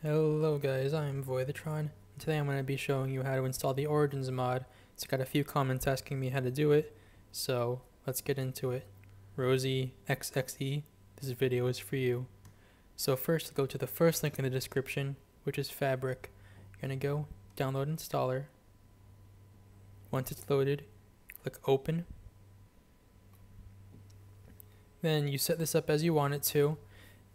Hello guys, I'm Voidatron. Today I'm going to be showing you how to install the Origins mod. It's got a few comments asking me how to do it, so let's get into it. Rosie XXE, this video is for you. So first go to the first link in the description, which is Fabric. You're going to go download installer. Once it's loaded, click open. Then you set this up as you want it to.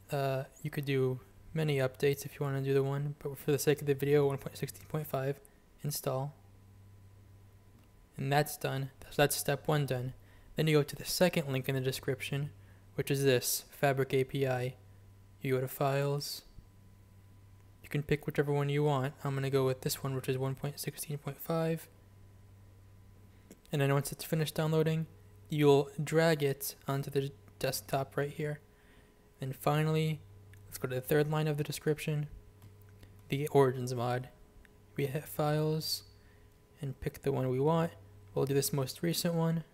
Uh, you could do many updates if you want to do the one, but for the sake of the video, 1.16.5, install. And that's done. So that's step one done. Then you go to the second link in the description, which is this, Fabric API. You go to Files. You can pick whichever one you want. I'm going to go with this one, which is 1.16.5. And then once it's finished downloading, you'll drag it onto the desktop right here. And finally, let's go to the third line of the description, the origins mod. We hit files and pick the one we want. We'll do this most recent one.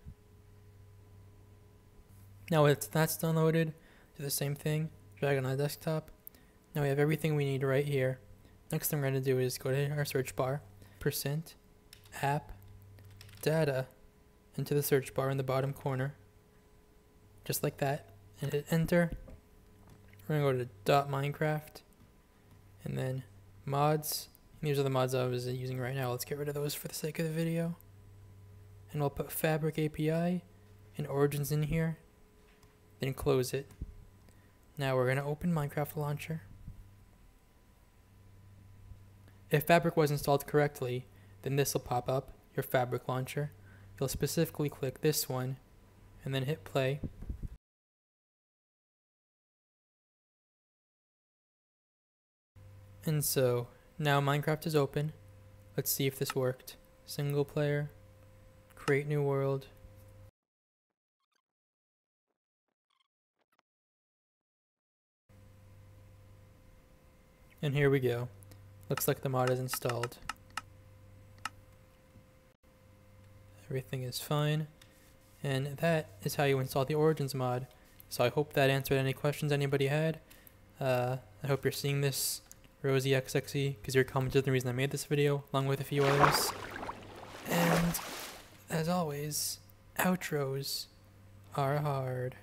Now that's downloaded, do the same thing, drag it on the desktop. Now we have everything we need right here. Next thing we're going to do is go to our search bar, percent, app, data, into the search bar in the bottom corner just like that, and hit enter. We're gonna go to dot Minecraft, and then mods. And these are the mods I was using right now. Let's get rid of those for the sake of the video. And we'll put Fabric API and Origins in here, then close it. Now we're gonna open Minecraft Launcher. If Fabric was installed correctly, then this will pop up, your Fabric Launcher. You'll specifically click this one, and then hit play. And so now Minecraft is open. Let's see if this worked. Single player, create new world. And here we go. Looks like the mod is installed. Everything is fine. And that is how you install the Origins mod. So I hope that answered any questions anybody had. Uh, I hope you're seeing this Rosie XXE, because your comment is the reason I made this video, along with a few others. And, as always, outros are hard.